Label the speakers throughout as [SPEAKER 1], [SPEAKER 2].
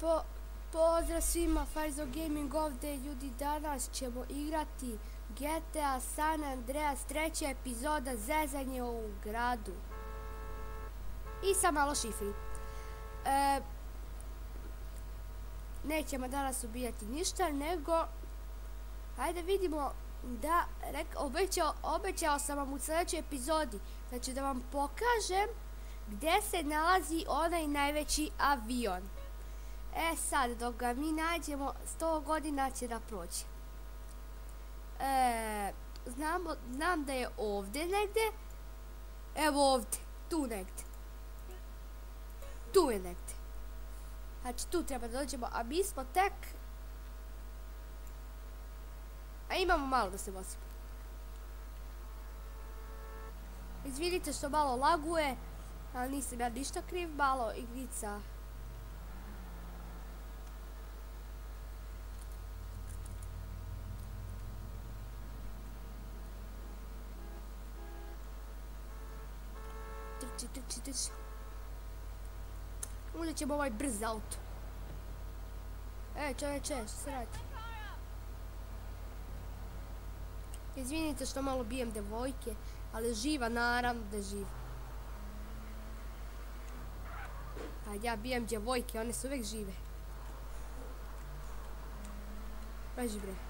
[SPEAKER 1] Po, pozdrav svima, Farzo Gaming ovdje, ljudi, danas ćemo igrati GTA San Andreas, treća epizoda Zezanje u gradu. I sa malo šifri. E, nećemo danas ubijati ništa, nego... Hajde vidimo da, rek, obećao, obećao sam vam u sljedećoj epizodi, znači da vam pokažem gdje se nalazi onaj najveći avion. E sad, dok ga mi nađemo, 100 godina će da prođe. E, znam, znam da je ovdje negdje. Evo ovdje, tu negde. Tu je negde. Znači, tu treba da dođemo, a mi smo tek... A imamo malo da se vozimo. Izvinite što malo laguje, ali nisam ja ništa kriv, malo igrica trči, trči, trči. Uzet ćemo ovaj brz auto. E, čoveče, što se radi? Izvinite što malo bijem devojke, ali živa, naravno da živa. A ja bijem djevojke, one su uvek žive. Beži bre.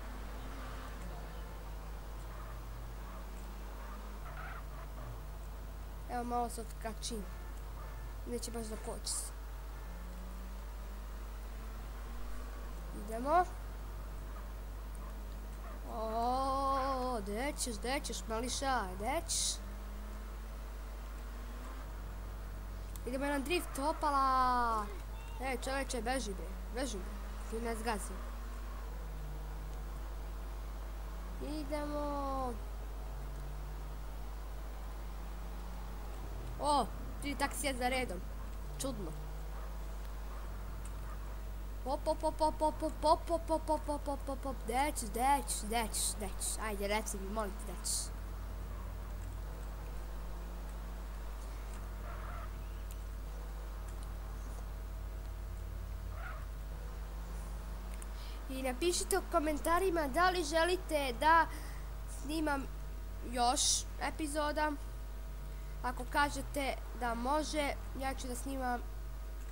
[SPEAKER 1] Evo malo se otkačim. Neće baš da koči se. Idemo. O, gdje ćeš, gdje ćeš, mališa, gdje ćeš? Idemo jedan drift, opala! E, čoveče, beži bre, beži bre, ti ne zgazi. Idemo! O, tri taksija za redom. Čudno. Pop, pop, pop, pop, pop, pop, pop, pop, pop, pop, pop, pop, pop, pop, dećeš, dećeš, dećeš, dećeš. Ajde, reci mi, molim te, dećeš. I napišite u komentarima da li želite da snimam još epizoda. Ako kažete da može, ja ću da snimam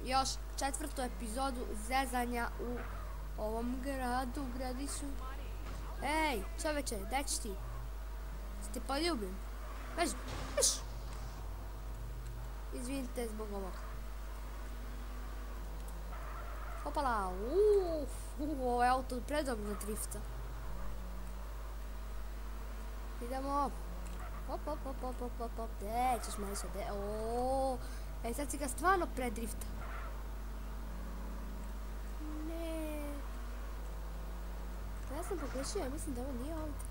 [SPEAKER 1] još četvrtu epizodu zezanja u ovom gradu, gradisu. Ej, čoveče, gdje ćeš ti? Ste poljubim? Veš, veš. Izvinite zbog ovoga. Hopala, uff, uf, ovo je auto predobno drifta. Idemo. Hop, hop, hop, hop, hop, hop, hop, gdje ćeš malo se, gdje, Ooo. Ej, sad si ga stvarno predrifta. Ne. Ja sam pogrešio, ja mislim da ovo nije ovdje.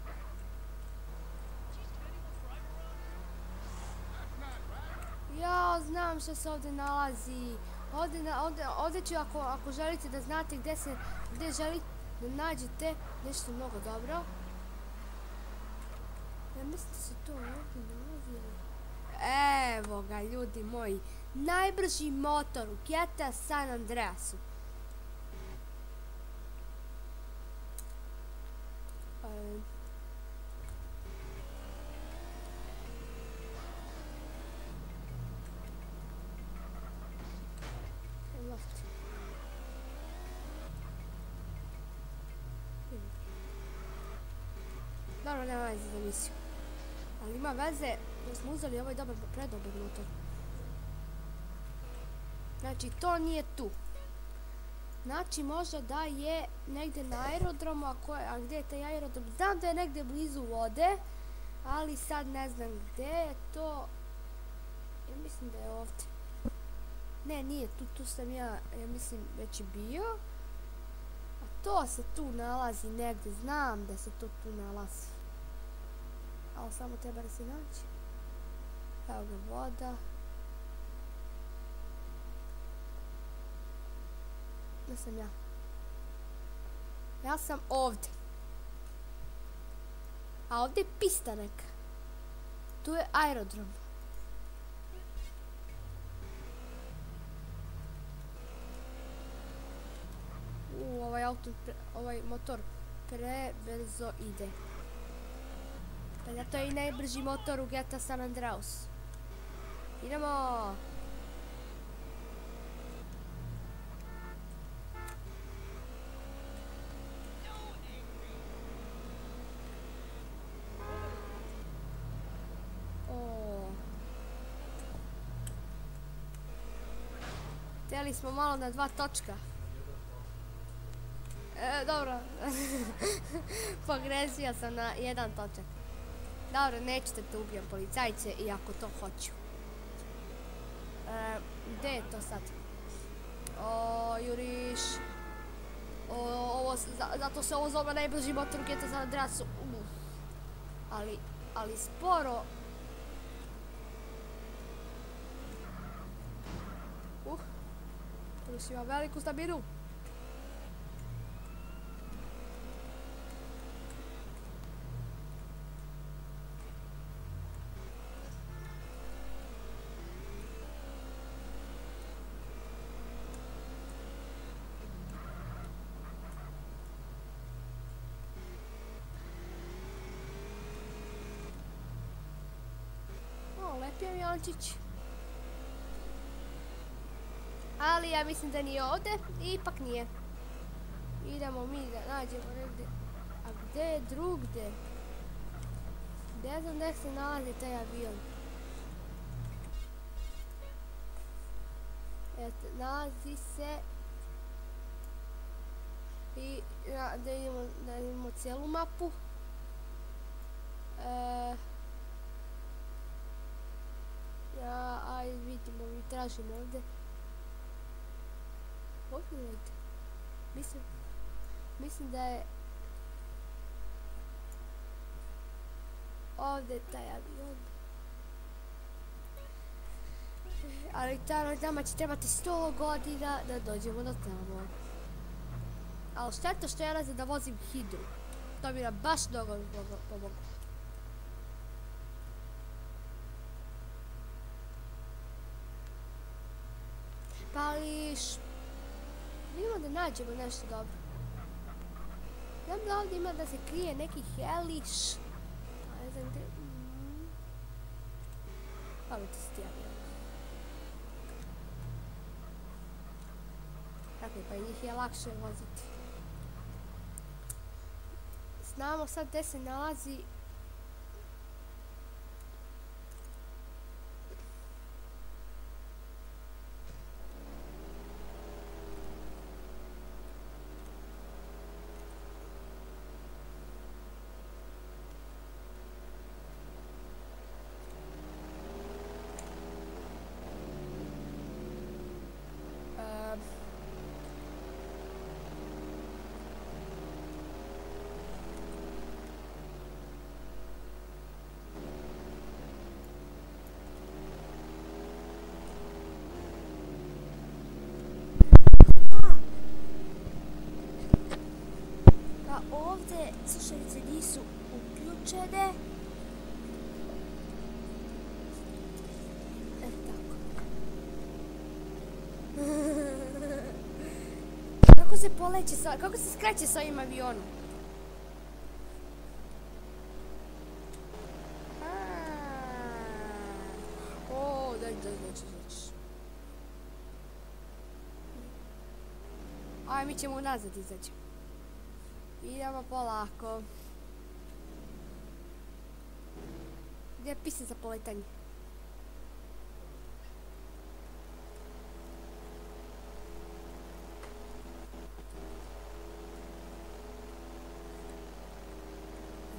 [SPEAKER 1] Ja znam što se ovdje nalazi. Ovdje, na, ovdje, ovdje ću ako, ako želite da znate gdje se, gdje želite da nađete nešto mnogo dobro. Ja mislim da se to ovdje nalazi. Evo ga, ljudi moji. Najbrži motor u GTA San Andreasu. Um. Left. Dobro, nema veze za misiju. Ali ima veze da smo uzeli ovaj dobar, predobar motor. Znači, to nije tu. Znači, možda da je negde na aerodromu, a, ko, a gde je taj aerodrom? Znam da je negde blizu vode, ali sad ne znam gde je to. Ja mislim da je ovdje. Ne, nije, tu, tu sam ja, ja mislim, već bio. A to se tu nalazi negde, znam da se to tu nalazi. Ali samo treba da se naći. Evo ga voda. Gdje sam ja? Ja sam ovdje. A ovdje je pista neka. Tu je aerodrom. Ovaj auto, pre, ovaj motor prebrzo ide. Pa to je i najbrži motor u GTA San Andreas. Idemo! O. Htjeli smo malo na dva točka. E, dobro. Pogrešio sam na jedan točak. Dobro, nećete te ubijem policajce, iako to hoću. E, gde je to sad? O, juriš. O, ovo, zato se ovo zove najbrži motor GTA San Andreas. Uf. Uh. Ali, ali sporo. Uh. Plus ima veliku stabilu. Kamiončić. Ali ja mislim da nije ovde, ipak nije. Idemo mi da nađemo negde. A gde je drugde? Gde znam gde se nalazi taj avion? Eto, nalazi se i da idemo, da vidimo cijelu mapu. E, ja, aj vidimo, mi tražimo ovde. Pogledajte. Mislim, mislim da je ovde taj avion. Ali tamo, nama će trebati 100 godina da dođemo do tamo. Ali šteta što ja razim da vozim hidru. To bi nam baš mnogo pomoglo- Pališ. Vidimo da nađemo nešto dobro. Znam da ovdje ima da se krije neki heliš. Pa ne znam te... Mm. Pa mi to se ti javio. Tako je, pa njih je lakše voziti. Znamo sad gdje se nalazi Ehm. Pa ovdje slušalice nisu uključene. E, tako. kako se poleće sa, kako se skreće sa ovim avionom? O, daj, daj, daj, daj. Aj, mi ćemo nazad izaći. Idemo polako. Gdje je pisa za poletanje?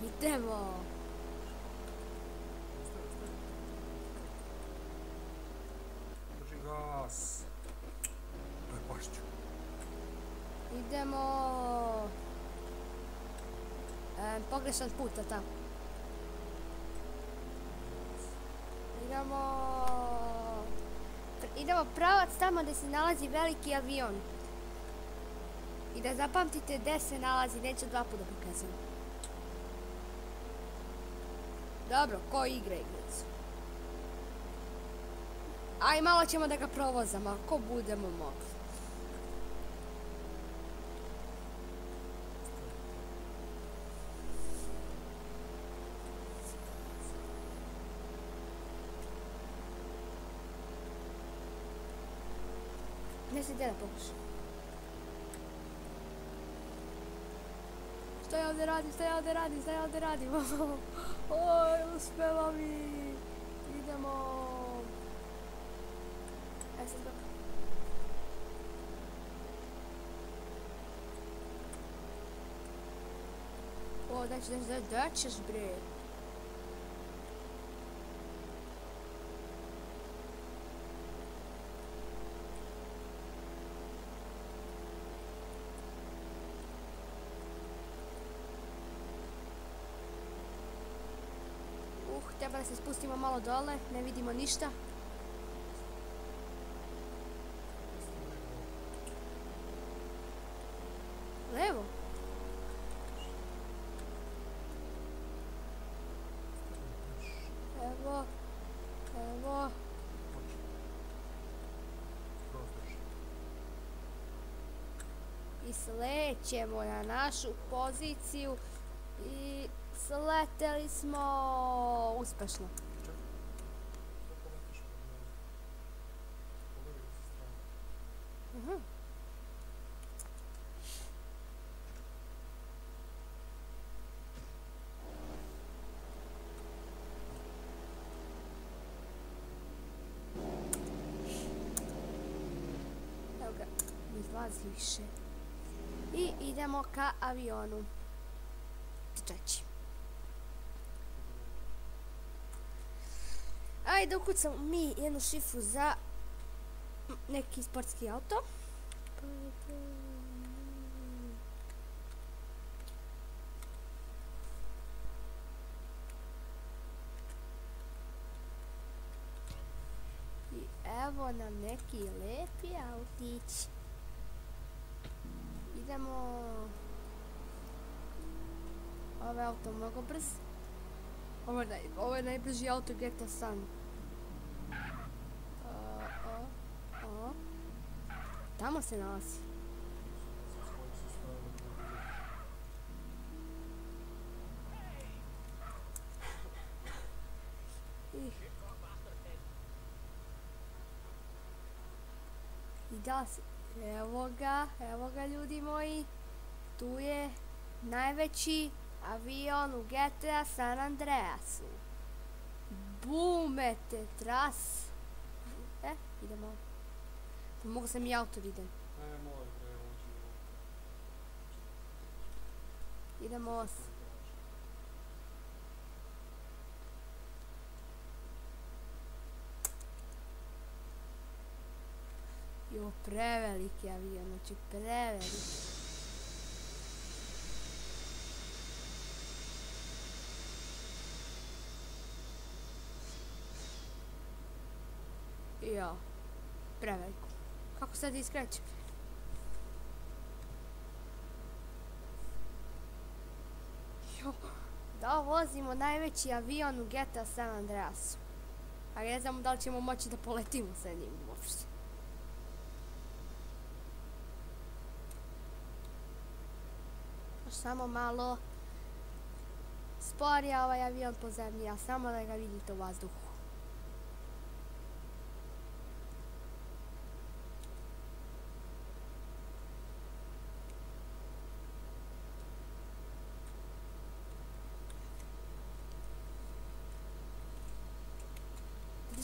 [SPEAKER 1] Idemo.
[SPEAKER 2] Drži gas. To je pašću.
[SPEAKER 1] Idemo. E, pogrešan put, a tamo. Idemo... Pr- Idemo pravac tamo gdje se nalazi veliki avion. I da zapamtite gdje se nalazi, neću dva puta pokazati. Dobro, ko igra igricu? Aj, malo ćemo da ga provozamo, ako budemo mogli. Gdje da pokušam. Šta ja ovdje radim, šta ja ovdje radim, šta ja ovdje radim? Oj, uspeva mi. Idemo. E sad ga... O, da ćeš, da, da ćeš bre. Uh, treba da se spustimo malo dole, ne vidimo ništa. Levo? Evo, evo, i slećemo na našu poziciju sleteli smo uspešno. Mhm. Evo ga, izlazi više. I idemo ka avionu. Treći. Da ukucam mi jednu šifru za neki sportski auto. I evo nam neki lepi autić. Idemo... Ovo je auto mnogo brz. Ovo je, naj, ovo je najbrži auto GTA San. O, o, o. Tamo se nalazi. I da se... Evo ga, evo ga ljudi moji. Tu je najveći avion u GTA San Andreasu. Bumete, tras. E, idemo. Pa mogu sam i auto da idem. Idemo s... Jo, preveliki avion, znači preveliki. Ja, preveliko. Kako sad iskrećem? Jo, da vozimo najveći avion u GTA San Andreasu. A ne znamo da li ćemo moći da poletimo sa njim uopšte. Pa samo malo spor ovaj avion po zemlji, a samo da ga vidite u vazduhu.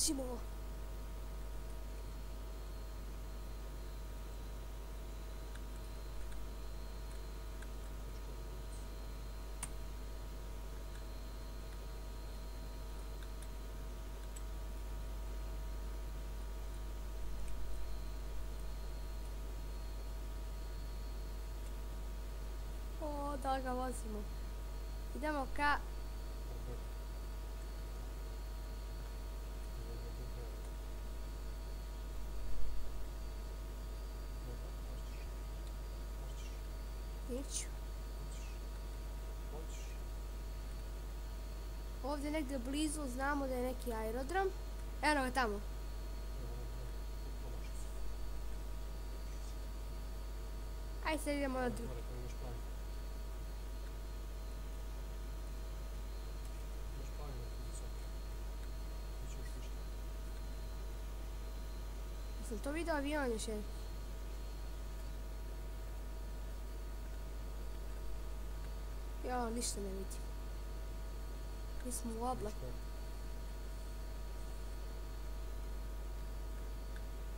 [SPEAKER 1] Držimo ovo. O, da ga vozimo. Idemo ka... Neću. Ovdje negdje blizu znamo da je neki aerodrom. Evo ga tamo. Aj sad idemo na drugi. Jesam to vidio avion još jedan? Ja, ništa ne vidim. Mi smo u oblaku.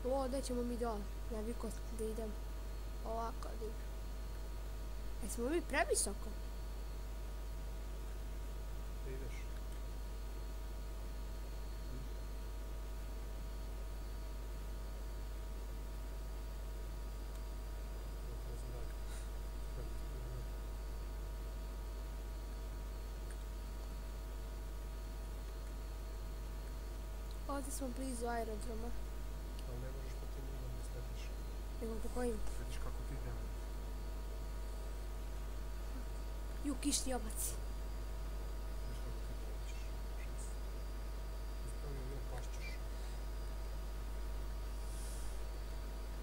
[SPEAKER 1] O, da ćemo mi dole? Na viko da idem Ovako da idemo. Jesmo mi previsoko?
[SPEAKER 2] Da ideš. Ne znam dalje.
[SPEAKER 1] Ovdje smo blizu aerodroma.
[SPEAKER 2] Ali ne možeš po tim ljudima da sletiš.
[SPEAKER 1] Nego po kojim?
[SPEAKER 2] Vidiš kako ti idemo.
[SPEAKER 1] Ju, kišni obaci.
[SPEAKER 2] Kako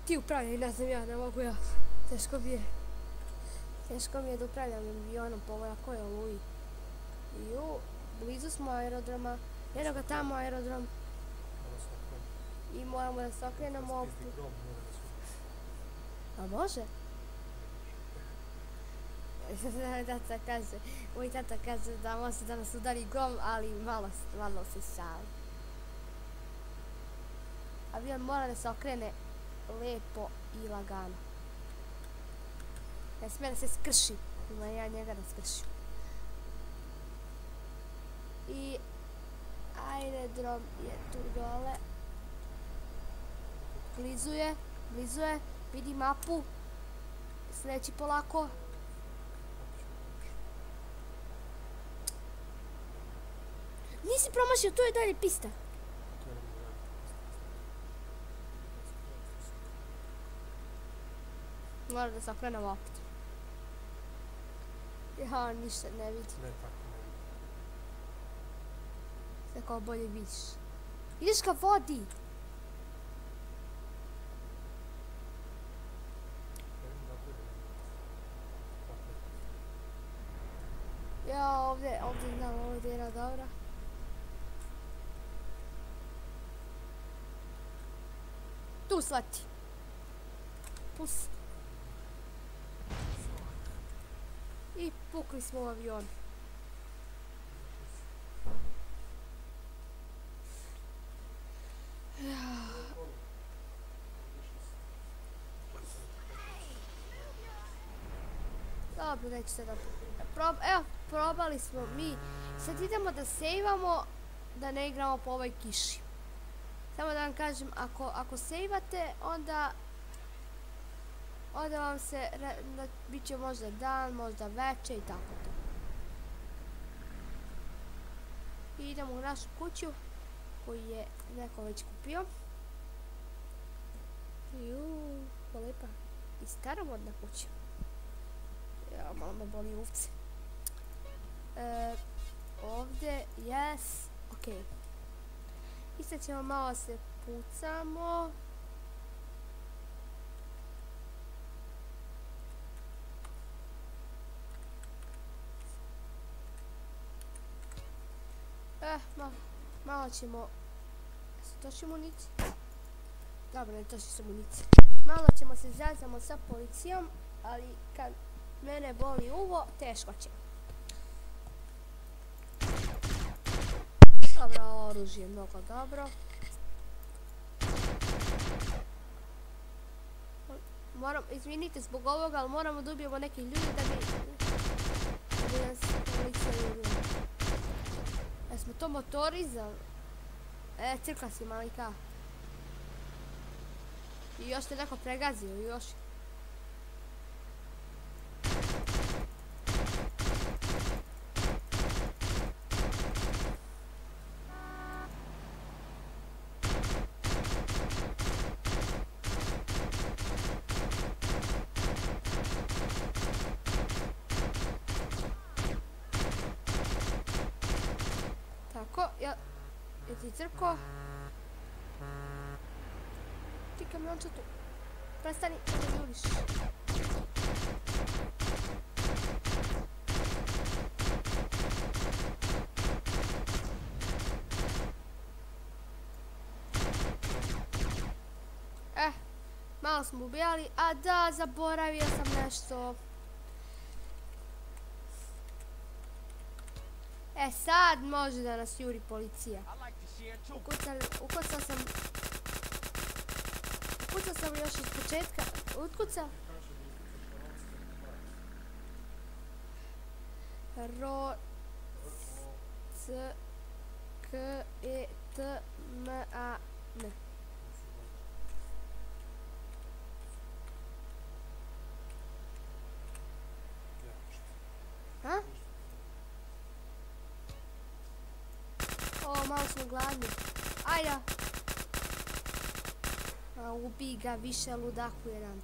[SPEAKER 2] ti
[SPEAKER 1] upravljaj, ne znam ja, ne mogu ja. Teško mi je. Teško mi je da upravljam avionom po ovoj ako je oluji. Ju, blizu smo aerodroma. Eno ga tamo aerodrom. I moramo da se okrenemo.
[SPEAKER 2] Spizdi grom, mora da se
[SPEAKER 1] A može? tata kaže, moj tata kaže da može da nas udari grom, ali malo, malo se šali. Avion mora da se okrene lepo i lagano. Ne smije da se skrši. Ima ja njega da skršim. I aerodrom je tu dole. Blizu je, blizu je. Vidi mapu. Sledeći polako. Nisi promašio, tu je dalje pista. Mora da se okrenemo opet. Ja, ništa ne vidim.
[SPEAKER 2] Ne tako, ne vidim.
[SPEAKER 1] Kao bolje vidiš. Ideš ka vodi.
[SPEAKER 2] Ne vidim da bude. Tako je.
[SPEAKER 1] Ja, ovdje, ovdje znam, dobro. je. Tu slati. Pus. I pukli smo u avion. Dobro, neću se da... Prob, evo, probali smo mi. Sad idemo da sejvamo, da ne igramo po ovoj kiši. Samo da vam kažem, ako, ako sejvate, onda... Onda vam se, da, bit će možda dan, možda veče i tako to. I idemo u našu kuću, koju je neko već kupio. Juuu, lepa. I staromodna kuća. Ja, malo me boli uvce. E, ovdje, yes, ok. I sad ćemo malo se pucamo. Eh, malo, malo ćemo... To ćemo munici? Dobro, ne toči se munici. Malo ćemo se zazamo sa policijom, ali kad mene boli uvo, teško će. Dobro, oružje mnogo dobro. Moram, izvinite zbog ovoga, ali moramo da ubijemo nekih ljudi da bi... Da bi nas policija ljubila. Jesmo to motorizali? E, crkla si malika. I još te neko pregazio, još. Tako, ja... Je ti crko? Ti kamionče tu. Prestani, ne juriš. Eh, malo smo ubijali, a da, zaboravio sam nešto. E sad može da nas juri policija.
[SPEAKER 3] I like
[SPEAKER 1] ukucao sam... Ukucao sam još iz početka. Utkucao. Ro... C... K... E... T... M... A... N. A? O, malo smo gladni. Ajde. A, ubi ga više ludaku jedan.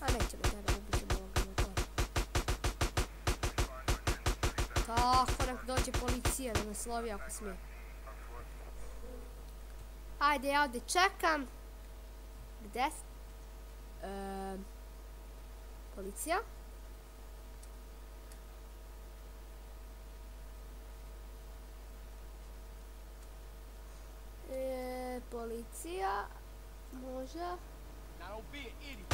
[SPEAKER 1] A nećemo tebe ubiti ovoga motora. Tako, nek dođe policija da nas lovi ako smije. Ajde, ja ovdje čekam. Gde? E, policija? Može.
[SPEAKER 3] Now don't be an idiot.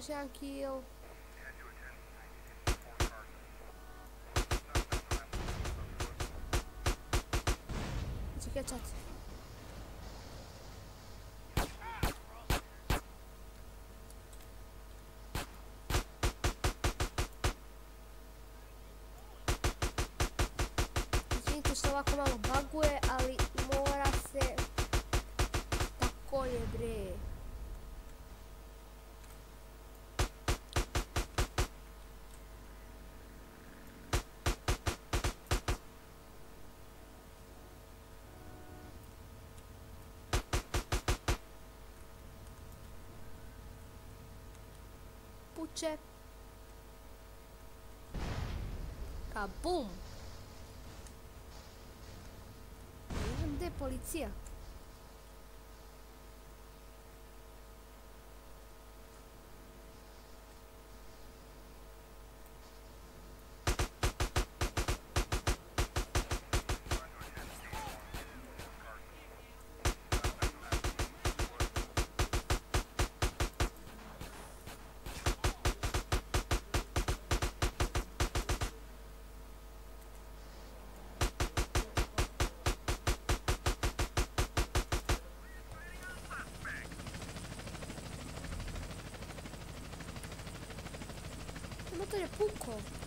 [SPEAKER 1] O, još jedan kill. Čekaj, čat. Izvinite što ovako malo baguje, ali mora se... Tako je bre. Puče. Kabum! Ne znam gde je policija. Motor je puko.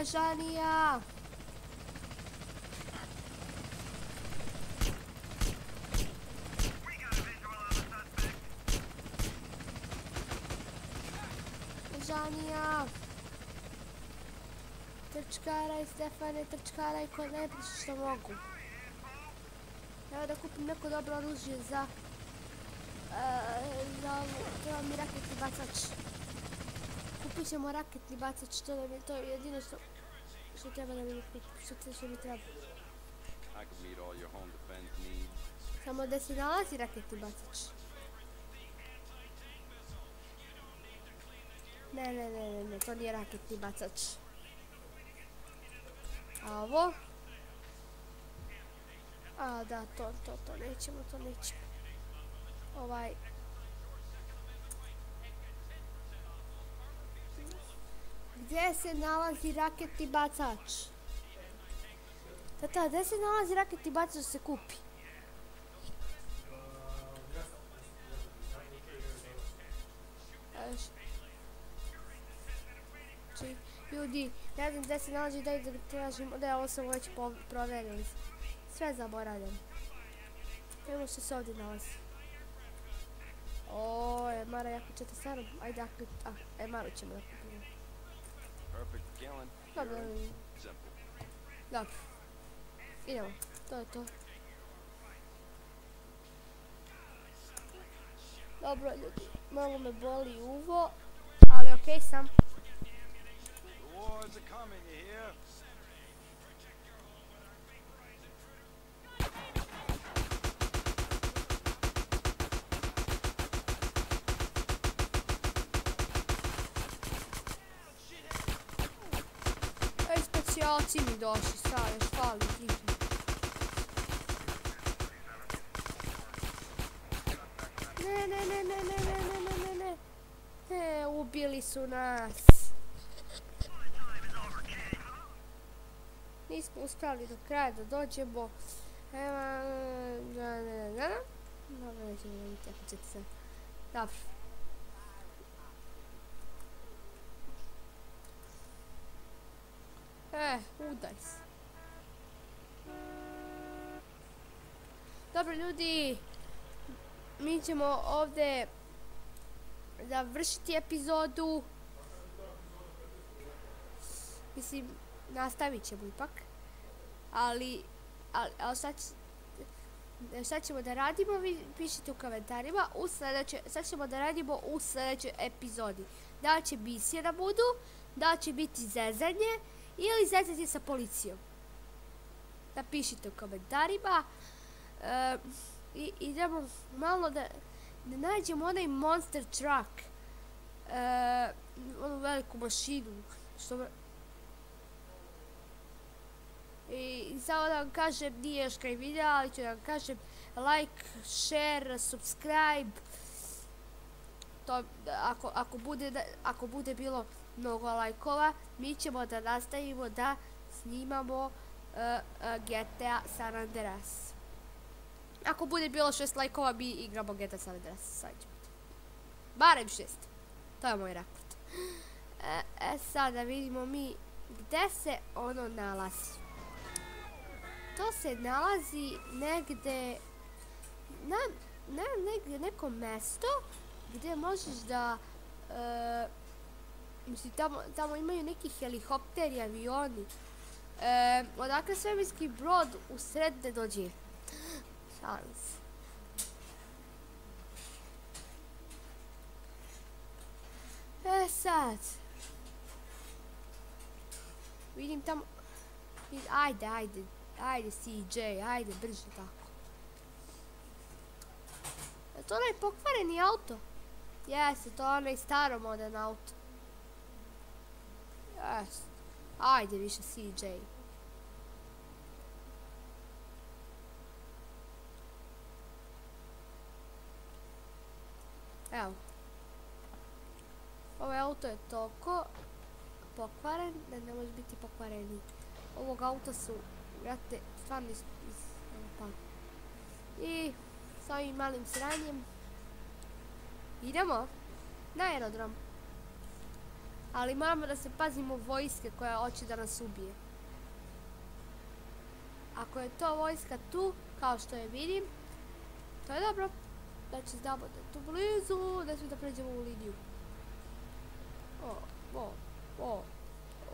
[SPEAKER 1] Bežanija!
[SPEAKER 4] We
[SPEAKER 1] Trčkaraj, Stefane, trčkaraj ko najbliže što mogu. Evo da kupim neko dobro oružje za... E, za ovu, treba mi raketni bacač. Kupit ćemo raketni bacač, to, je, to je jedino što, što treba da mi kupi, što, se- što mi treba.
[SPEAKER 5] I could meet all your home defense needs.
[SPEAKER 1] Samo da se nalazi raketni bacač. Ne, ne, ne, ne, ne, to nije raketni bacač. A ovo? A, da, to, to, to nećemo, to nećemo. Ovaj... Gdje se nalazi raketni bacač? Tata, gdje se nalazi raketni bacač da se kupi? Eš. Ljudi, ne znam gdje se nalazi da da tražim, da ovo sam već proverili. Sve zaboravljam. Evo što se ovdje nalazi. O, Emara, jako četa starom. Ajde, ako, a, e, ćemo da kupimo. Dobro, dobro. Idemo, to je to. Dobro, ljudi, malo me boli uvo, ali okej sam.
[SPEAKER 5] The wars are coming, you hear?
[SPEAKER 1] Ej, mi došli, sad još fali njih. Ne, ne, ne, ne, ne, ne, ne, ne, ne, ne. Ne, ubili su nas. Nismo uspjeli do kraja da dođemo. Evo, da ne, da. Dobro, nećemo vidjeti ako ćete se. Dobro. Dobro ljudi, mi ćemo ovdje završiti epizodu. Mislim, nastavit ćemo ipak. Ali, ali, ali sad, sad šta ćemo da radimo, vi pišite u komentarima. U sljedeće, sad ćemo da radimo u sljedećoj epizodi. Da će misije da budu, da će biti zezanje ili zezanje sa policijom. Napišite u komentarima. E, i, idemo malo da, da nađemo onaj monster truck. E, onu veliku mašinu. Što me... I, I samo da vam kažem, nije još kraj videa, ali ću da vam kažem like, share, subscribe. To, ako, ako, bude, da- ako bude bilo mnogo lajkova, mi ćemo da nastavimo da snimamo e, e, uh, uh, GTA San Andreas. Ako bude bilo šest lajkova, bi igrao Bogeta San Andreas. Sad. Barem šest. To je moj rekord. E, e sad da vidimo mi gde se ono nalazi. To se nalazi negde na, na negde neko mesto gdje možeš da e, mislim tamo, tamo imaju neki helikopteri, avioni e, odakle svemirski brod u sred ne dođe šalim E sad. Vidim tamo. Ajde, ajde Ajde CJ, ajde brže tako. Je to onaj pokvareni auto? Jeste, to je onaj staromodan auto. Jeste. Ajde više CJ Evo Ovaj auto je toliko pokvaren da ne može biti pokvareni. Ovog auta su, vrate, stvarno iz, iz pa. I sa ovim malim sranjem idemo na aerodrom. Ali moramo da se pazimo vojske koja hoće da nas ubije. Ako je to vojska tu, kao što je vidim, to je dobro. Znači znamo da je tu blizu, da smo da pređemo u liniju. O, o, o,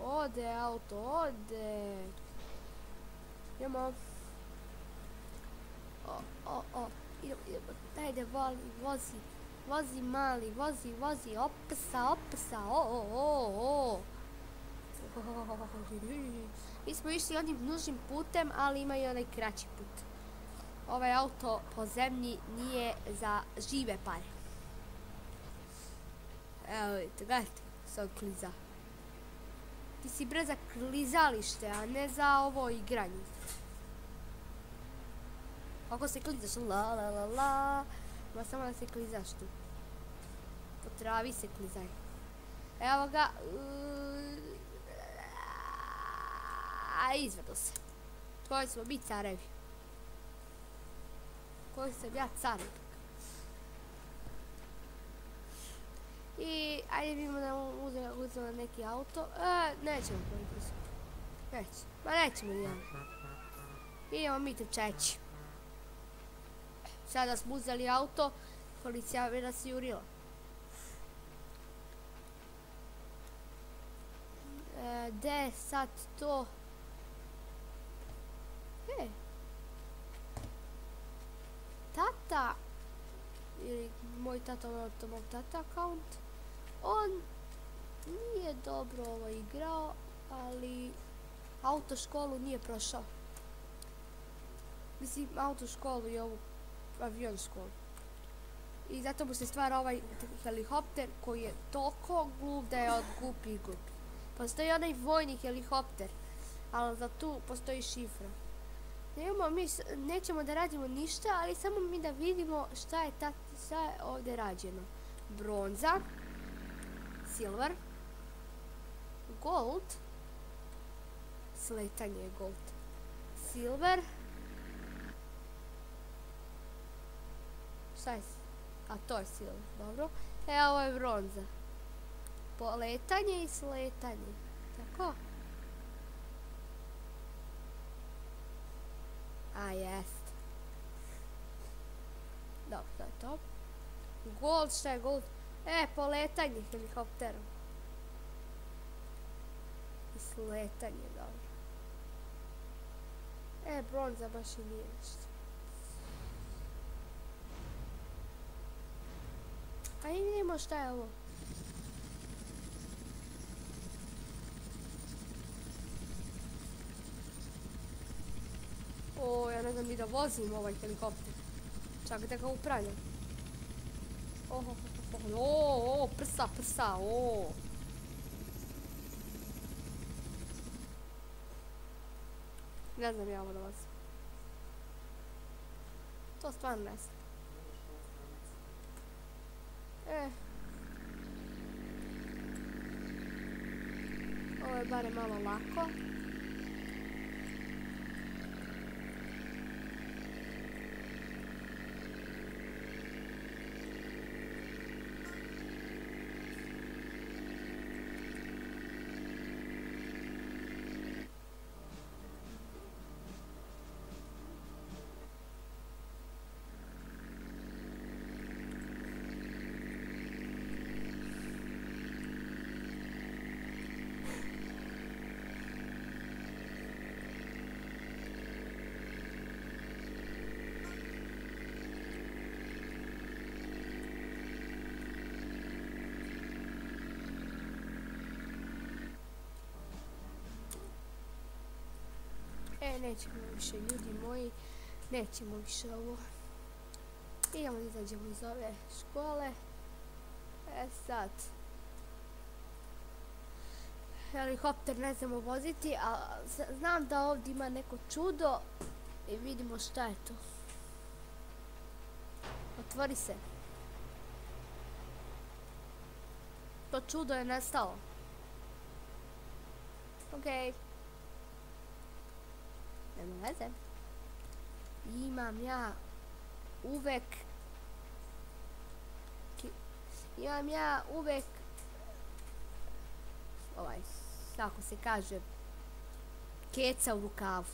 [SPEAKER 1] ode auto, ode. Idemo. O, o, o, idemo, idemo, dajde, voli, vozi, vozi mali, vozi, vozi, opsa, opsa, o, o, o, o. Mi smo išli onim nužnim putem, ali ima i onaj kraći put. Ovaj auto po zemlji nije za žive pare. Evo vidite, gledajte, sad kliza. Ti si bre za klizalište, a ne za ovo igranje. Kako se klizaš? La la la la. Ma samo da se klizaš tu. Po travi se klizaj. Evo ga. uh, A izvedu se. Koji smo mi carevi? Koji sam ja car? I ajde vidimo da uzme, uzme neki auto. E, nećemo koristiti. Neće. Ma nećemo ja. Idemo mi trčeći. Sada smo uzeli auto, policija bi nas jurila. E, gde je sad to? E. Tata, ili moj tata, ono to mog tata account, on nije dobro ovo igrao, ali autoškolu nije prošao. Mislim, autoškolu i ovu avion školu. I zato mu se stvara ovaj helikopter koji je toliko glup da je od glupi i glupi. Postoji onaj vojni helikopter, ali za tu postoji šifra. Nemamo, mi nećemo da radimo ništa, ali samo mi da vidimo šta je, ta, šta je ovdje rađeno. Bronza, silver, gold, sletanje je gold, silver, šta je, a to je silver, dobro. E, ovo je bronza. Poletanje i sletanje, tako? A, jest. Dobro, to je to. Gold, šta je gold? E, poletanje helikopterom. I sletanje, dobro. E, bronza baš i nije nešto. A vidimo šta je ovo. O, ja ne znam ni da vozim ovaj helikopter. Čak da ga upravljam. Oho, o, o, o, o, prsa, prsa, o. Ne znam ja ovo da vozim. To stvarno ne znam. Eh. Ovo je bare malo lako. Nećemo više, ljudi moji, nećemo više ovo. Idemo da izađemo iz ove škole. E sad. Helikopter ne znamo voziti, a znam da ovdje ima neko čudo i vidimo šta je to. Otvori se. To čudo je nestalo. Okej. Okay veze. Imam ja uvek imam ja uvek ovaj kako se kaže keca u rukavu.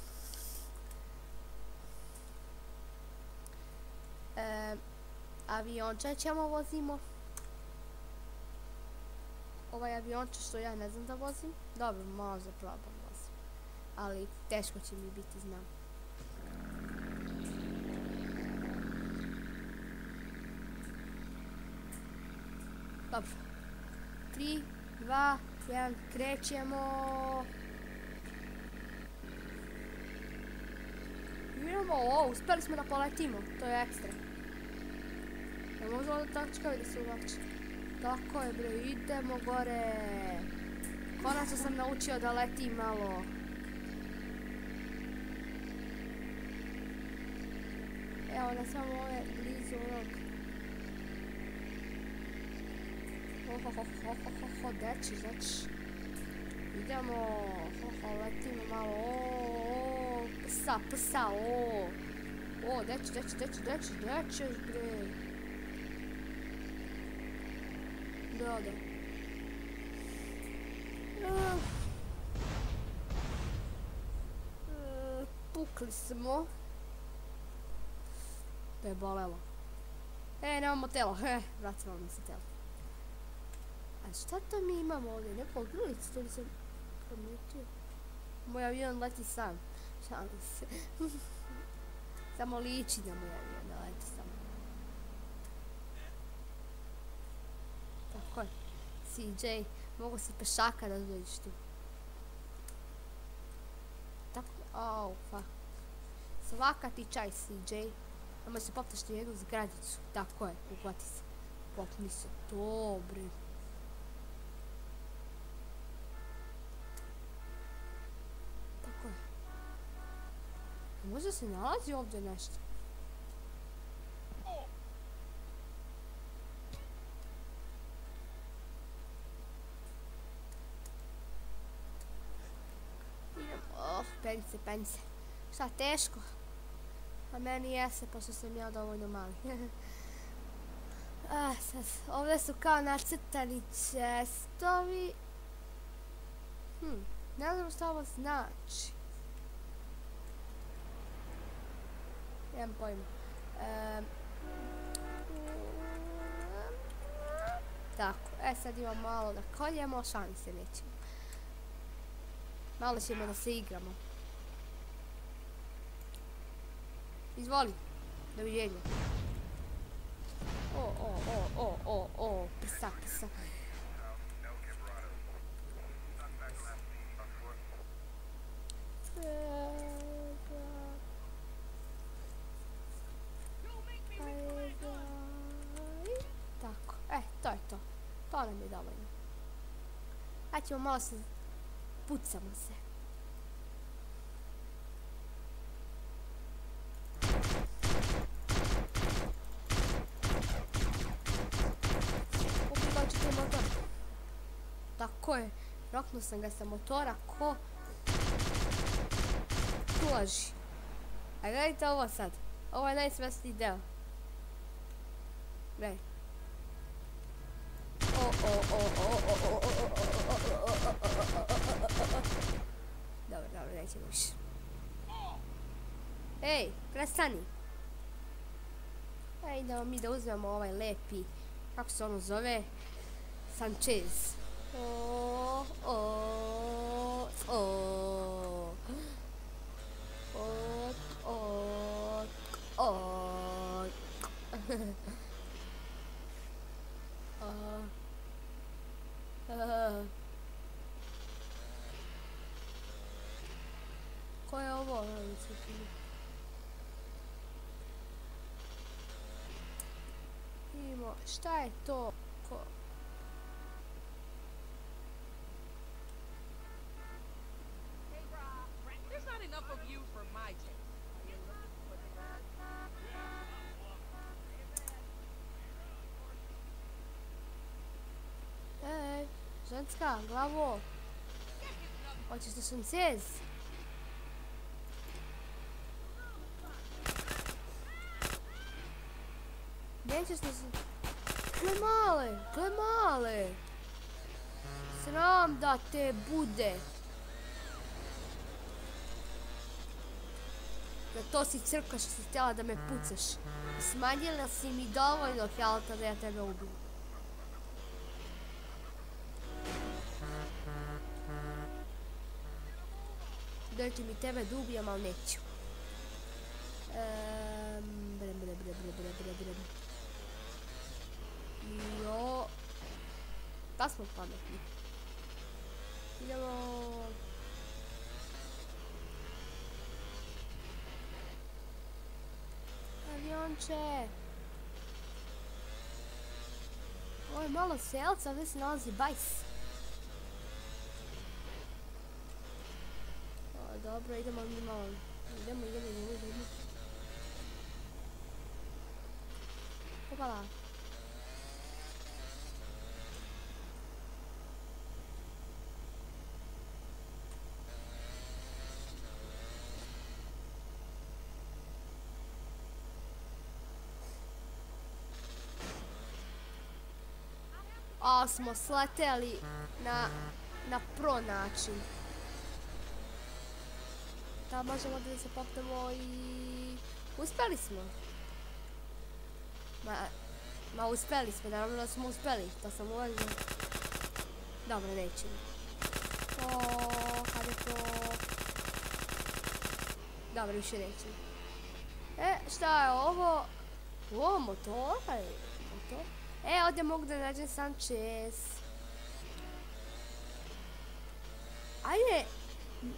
[SPEAKER 1] E, avionče ćemo vozimo. Ovaj avionče što ja ne znam da vozim. Dobro, možda probam. Ali teško će mi biti, znam. Dobro. 3, 2, 1, krećemo. Imamo ovo, uspeli smo da poletimo, to je ekstra. Ne možemo da tačkavi da se uvlači. Tako je bre, idemo gore. Konačno sam naučio da letim malo. Evo na samo ove blizu onog. Ho, ho, ho, ho, ho, ho, ho, deči, deči. Idemo, ho, ho, letimo malo, o, o, psa, psa, o. O, deči, deči, deči, deči, deči, bre. Da, da. Uh, Pukli smo. To je bolelo. E, nemamo telo. he, vratimo mi se telo. A šta to mi imamo ovdje? Neko grlic, to li sam primijetio? Moj avion leti sam. Šalim se. samo liči na moj avion da leti sam. Tako je. CJ, mogu se pešaka da dođeš tu. Tako, oh, fuck. Svaka ti čaj, CJ. Nemoj se popneš na jednu zgradicu. Tako je, uhvati se. Popni se, dobre. Tako je. Možda se nalazi ovdje nešto. Idem, oh, pence, pence. Šta, teško? A meni jeste, pošto sam ja dovoljno mali. ah, sad, ovdje su kao nacrtani čestovi. Hm, ne znam šta ovo znači. Nemam pojma. Ehm, tako, e sad imamo malo da koljemo, šanse nećemo. Malo ćemo da se igramo. Izvoli. Doviđenja. O, o, o, o, o, o, prsa, prsa. Tako, e, to je to. To nam je dovoljno. Ajde ćemo malo se... Pucamo se. Ubivaćete motor. Tako je. Roknuo sam ga sa motora ko... Ulaži. A gledajte ovo sad. Ovo je najsmesniji deo. Gledaj. O, o, o, o, o, o, o, o, o, o, o, o, o, o. Dobro, dobro, nećemo više. Ej, prestani. Ej, idemo mi da uzmemo ovaj lepi, kako se ono zove, Sanchez.
[SPEAKER 6] おしたいとこ
[SPEAKER 1] う Kocka, glavo. Hoćeš da šancez? Nećeš da sam... Gle male, gle male. Sram da te bude. Na to si crka što si htjela da me pucaš. Smanjila si mi dovoljno helta da ja tebe ubijem. Dajte mi tebe da ubijem, ali neću. Ehm, bre, bre, bre, bre, bre, bre, bre. Jo. Da smo pametni. Idemo. Avionče. Ovo je malo selca, ovdje se nalazi bajs. O, dobro, idemo mi malo. Idemo, idemo, idemo, idemo. Opala. A smo sleteli na, na pro način. Da možemo da se popnemo i... Uspeli smo. Ma, ma uspeli smo, naravno da smo uspeli, to sam uvažila. Dobro, nećemo. O, kad je to... Dobro, više nećemo. E, šta je ovo? O, motor, motor. E, ovdje mogu da nađem Sanchez. Ajde,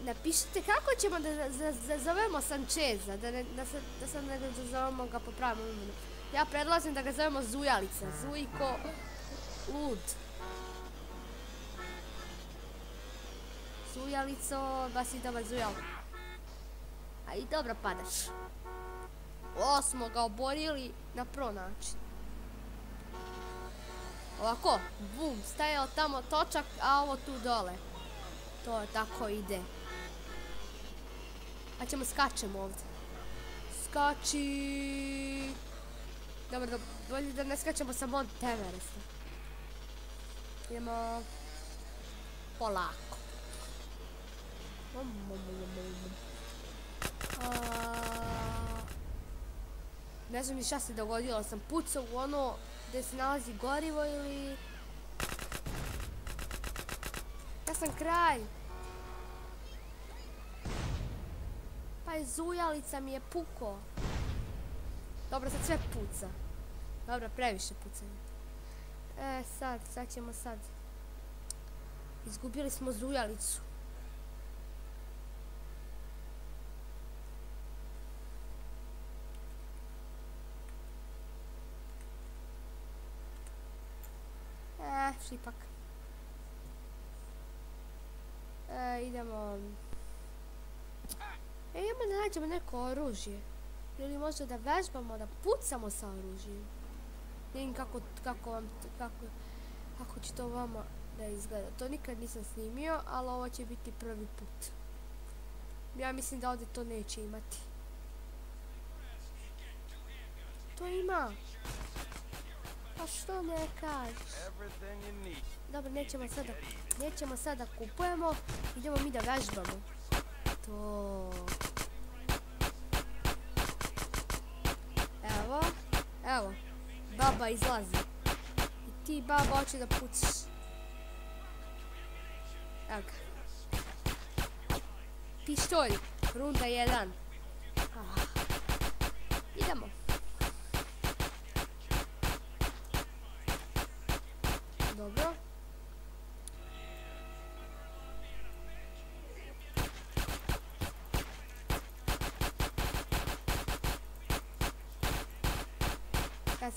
[SPEAKER 1] napišite kako ćemo da, zazovemo Sančeza, da zovemo Sancheza, da, ne, da, se, da sam ne da zovemo ga po pravom imenu. Ja predlažem da ga zovemo Zujalica, Zujko Lud. Zujalico, baš si dobar Zujal. A i dobro padaš. O, smo ga oborili na pro način. Ovako, bum, stajao tamo točak, a ovo tu dole. To tako ide. A ćemo skačemo ovdje. Skači. Dobro, da, bolje da ne skačemo sa Mont Everesta. Idemo polako. A, ne znam ni šta se dogodilo, sam pucao u ono gdje se nalazi gorivo ili... Ja sam kraj. Pa je zujalica mi je puko. Dobro, sad sve puca. Dobro, previše pucanje. E, sad, sad ćemo sad. Izgubili smo zujalicu. E, šipak. E, idemo... E, idemo da nađemo neko oružje. Ili možda da vežbamo, da pucamo sa oružjem. Ne vidim kako, kako vam, kako, kako će to vama da izgleda. To nikad nisam snimio, ali ovo će biti prvi put. Ja mislim da ovdje to neće imati. To ima. Pa što ne kažeš? Dobro, nećemo sada, nećemo sada kupujemo, idemo mi da vežbamo. To. Evo, evo, baba izlazi. I ti baba hoće da puciš. Evo ga. Pištolj, runda 1.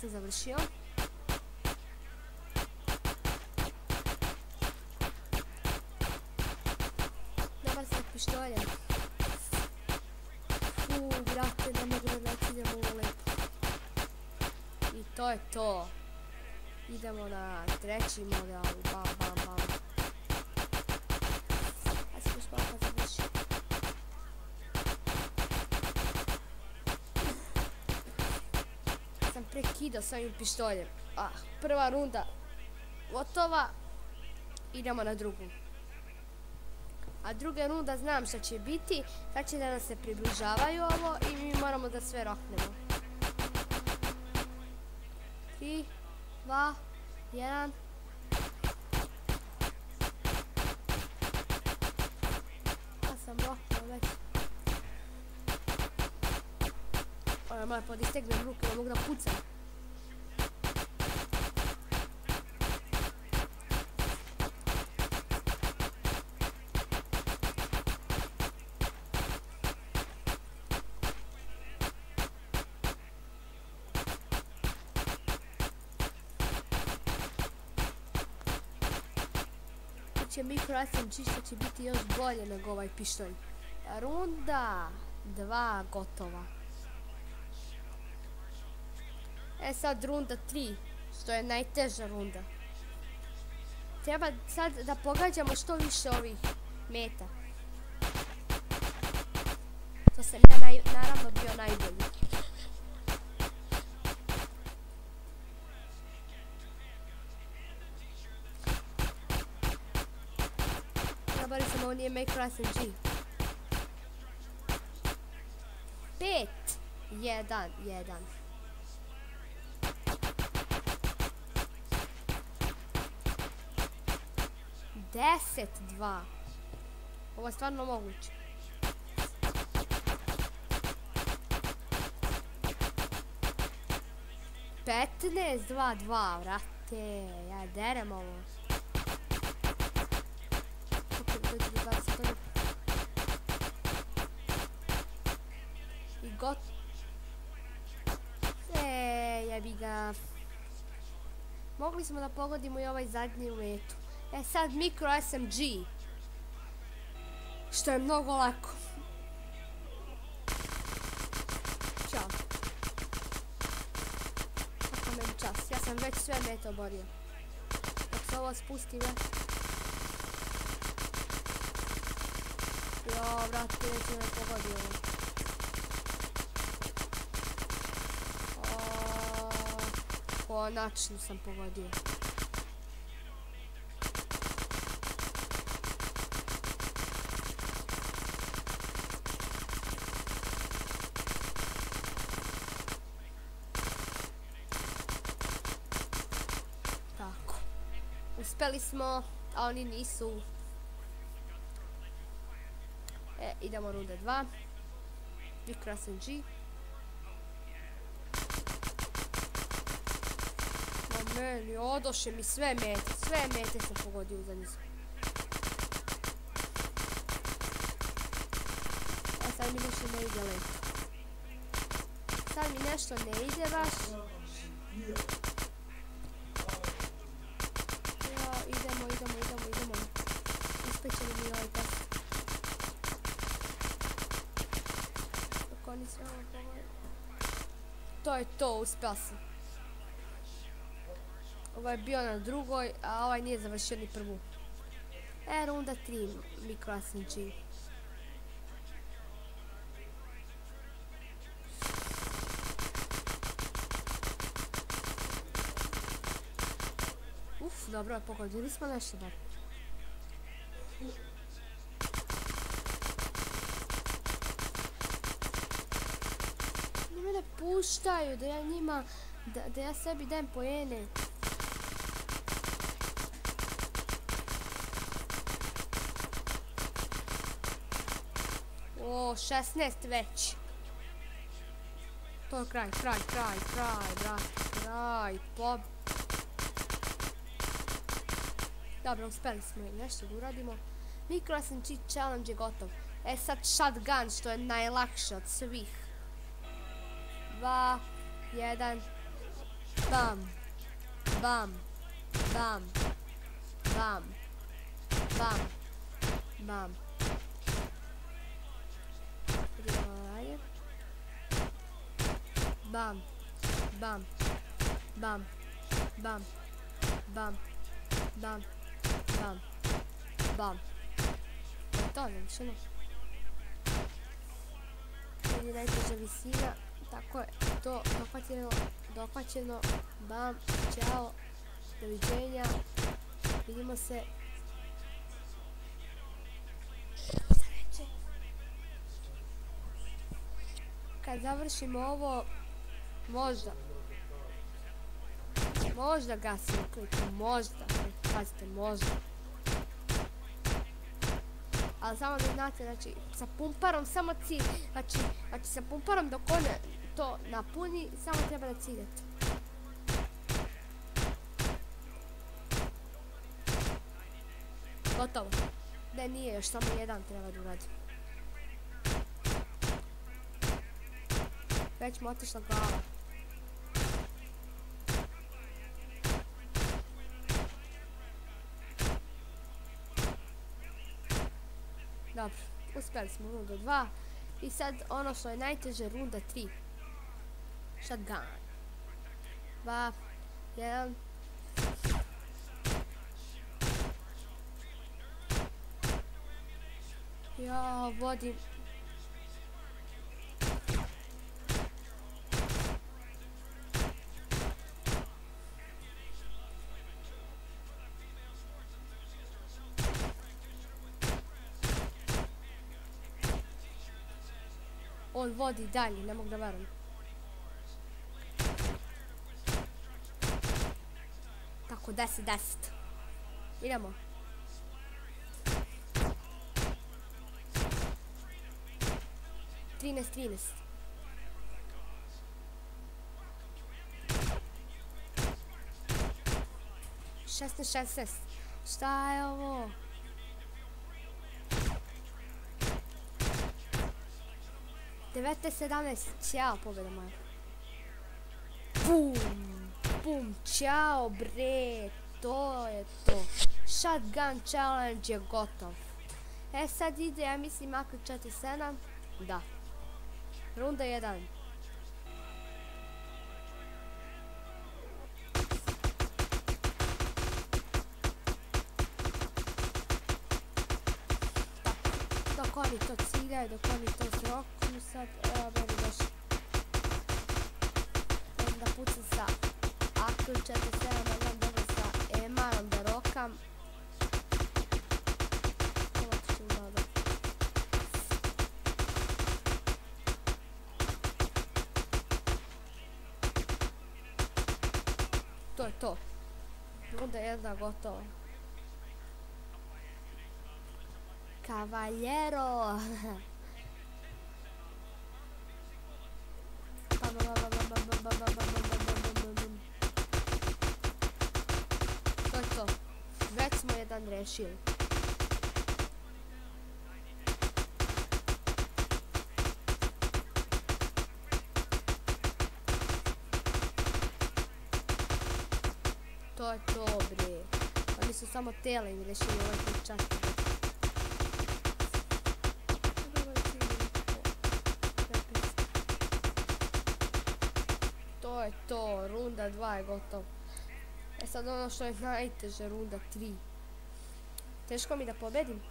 [SPEAKER 1] Se završio. Dobar sam pištoljem. Fuu, brate, ne mogu da nakidam ovo lepo. I to je to. Idemo na treći model. pa bam, bam. Ja sam još malo pa završio prekida sa ovim pištoljem. Ah, prva runda gotova. Idemo na drugu. A druga runda znam šta će biti. Sad će da nam se približavaju ovo i mi moramo da sve roknemo. 3, 2, 1. Ona mora podistegnem ruke, ja mogu da pucam. će mikro SMG što će biti još bolje nego ovaj pištolj. Runda 2 gotova. E sad runda 3, što je najteža runda. Treba sad da pogađamo što više ovih meta. To sam ja naj, naravno bio najbolji. Dobar sam ovo nije Make SMG. Pet, jedan, jedan. 10-2. Ovo je stvarno moguće. Petnes, dva, dva, vrate, ja derem ovo. I got... E, ja ga... Mogli smo da pogodimo i ovaj zadnji u metu. E sad mikro SMG. Što je mnogo lako. Ćao. Kako meni čas. Ja sam već sve mete oborio. Dok se ovo spusti ja. Jo, vrati, neće me pogodi ovo. Konačno sam pogodio. Tako. Uspeli smo, a oni nisu. E, idemo runda 2. Micro G. Ma meni, odoše mi sve mete, sve mete sam pogodio za nisu. A sad mi nešto ne ide lepo. Sad mi nešto ne ide baš. Ja, idemo, idemo, idemo, idemo. Ispeće li mi ovaj test. Dok oni sve ovo pogledaju. To spasi. Ovaj. Ovo je bio na drugoj, a ovaj nije završio ni prvu. E, runda 3, mikro SMG. Uf, dobro pogodili smo nešto dobro. Oni mene puštaju da ja njima, da, da ja sebi dajem pojene. O, 16 već. To je kraj, kraj, kraj, kraj, brate, kraj, pob... Dobro, uspeli smo i nešto da uradimo. Micro SMG challenge je gotov. E sad shotgun, što je najlakše od svih. Dva, jedan, bam, bam, bam, bam, bam, bam. Idemo dalje. Bam, bam, bam, bam, bam, bam, bam, bam. E to je završeno. Sad je najteža visina. Tako je, to dohvaćeno, dohvaćeno. Bam, čao, doviđenja. Vidimo se. Kad završimo ovo, možda. Možda gasimo klip, možda. Pazite, možda. Ali samo da znate, znači, sa pumparom samo cilj. Znači, znači sa pumparom dok on to napuni, samo treba da ciljete. Gotovo. Ne, nije, još samo jedan treba da uradim. Već mu otišla glava. Dobro, uspjeli smo rundu 2. I sad ono što je najteže, runda 3. shotgun. But yeah. Yeah, what did All vodi dalje, ne mogu da verujem. Oko 10, 10. Idemo. Trinaest, trinaest. Šestnaest, šestnaest. Šta je ovo? Devetnaest, sedamnaest. Ćao, pobjeda moja. Bum! Bum! čao bre! To je to. Shotgun challenge je gotov. E sad ide, ja mislim, AK 47. Da. Runda 1. Dok oni to ciljaju, dok oni to zroknu sad, evo meni došli. Da pucam sa Mišković, 47, jedan dobar sa Emarom da rokam. To je to. Onda jedna gotova. Cavaliero! To je to. Već smo jedan rešili. To je to, bre. Oni su samo tele i rešili ovaj počak. To je to, runda 2 je gotova. E sad ono što je najteže, runda 3. Teško mi da pobedim,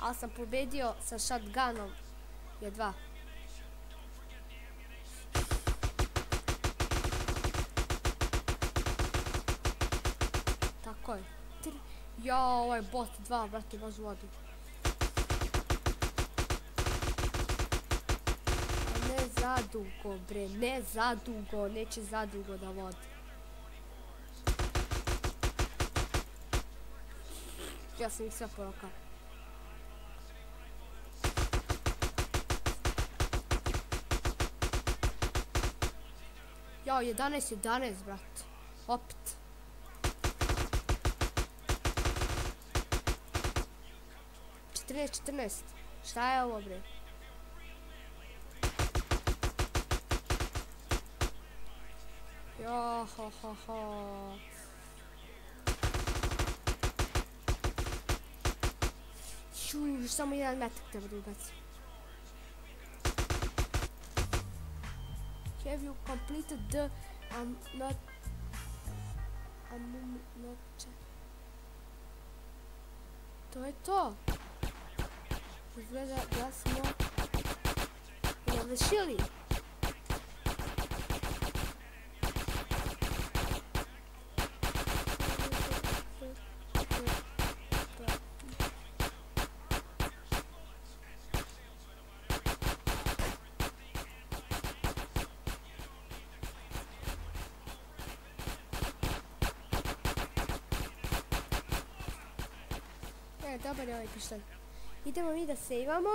[SPEAKER 1] ali sam pobedio sa shotgunom je 2. Tako je. Tri. Ja, ovaj bot 2, brate, baš vodu. Ne zadugo, bre, ne zadugo, neće zadugo da vodi. Ja sam ih sve porokao. Jao, 11, 11, brat. Opet. Četrnaest, četrnaest. Šta je ovo, bre? Jo, ho, ho, ho. Ču, samo jedan metak treba da ubacim. Have you completed the I'm not I'm not. To je to. Izgleda da smo završili. E, dobar je ovaj pištolj. Idemo mi da sejvamo.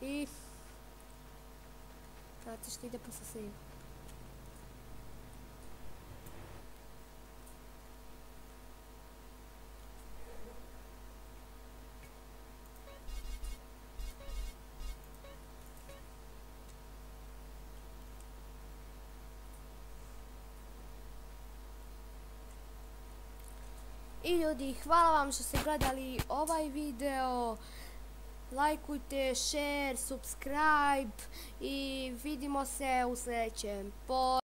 [SPEAKER 1] I... Znate što ide posle sejva. I ljudi, hvala vam što ste gledali ovaj video. lajkujte, share, subscribe i vidimo se u sljedećem. Po